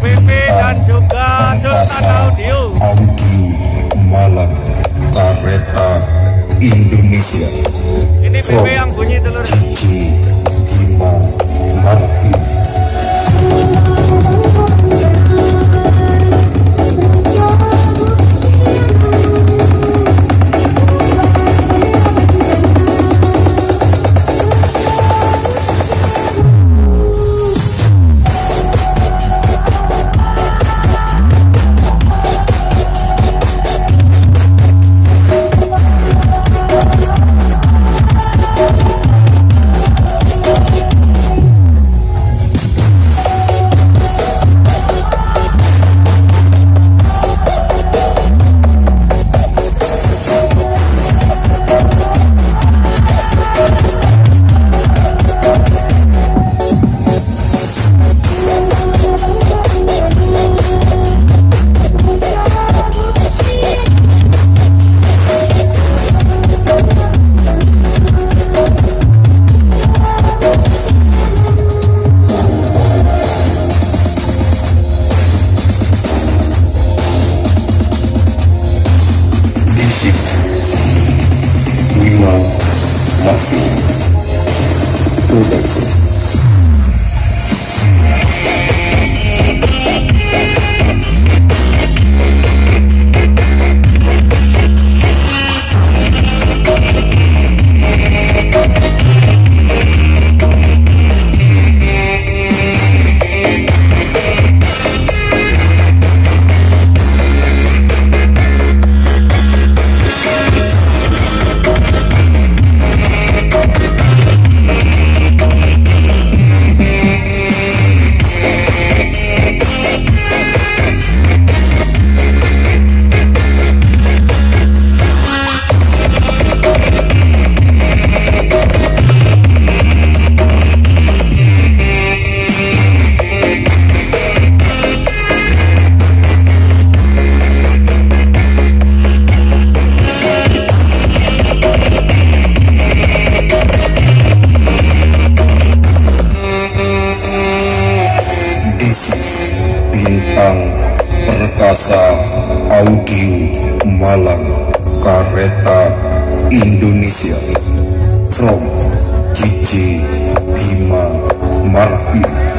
BP dan juga Sultan Audio. Angki Malang Kereta Indonesia. Ini BP yang bunyi telur. Indonesia. From Cici Bima Marfi